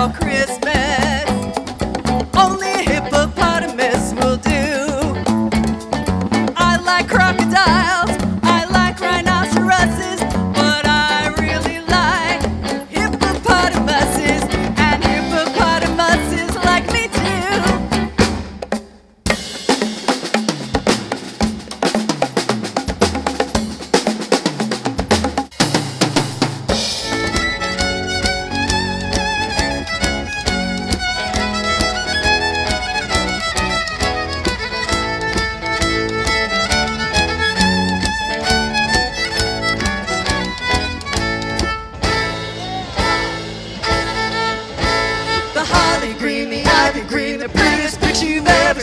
Well,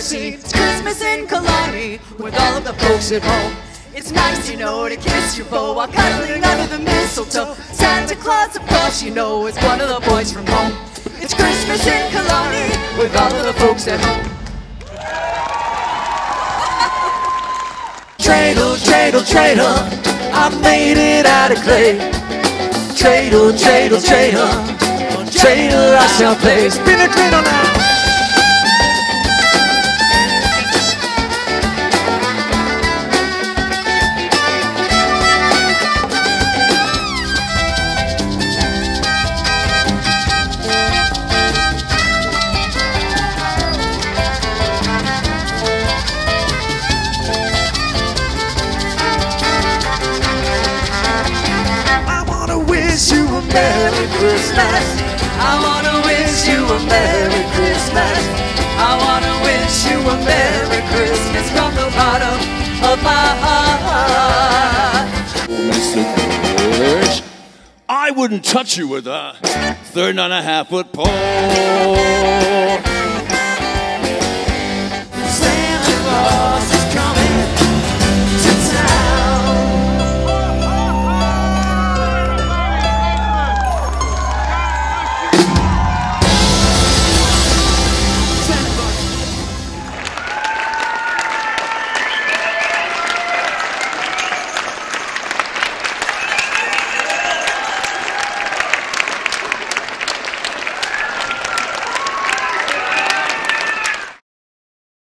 It's Christmas in Killarney with all of the folks at home. It's nice, you know, to kiss your beau while cuddling under the mistletoe. Santa Claus, of course, you know, is one of the boys from home. It's Christmas in Killarney with all of the folks at home. Dreidel, dreidel, dreidel, I made it out of clay. Dreidel, dreidel, dreidel, dreidel, I shall play. Spin a dreidel now. Merry Christmas. I wanna wish you a Merry Christmas. I wanna wish you a Merry Christmas from the bottom of my heart. Mr. I wouldn't touch you with a third and a half foot pole.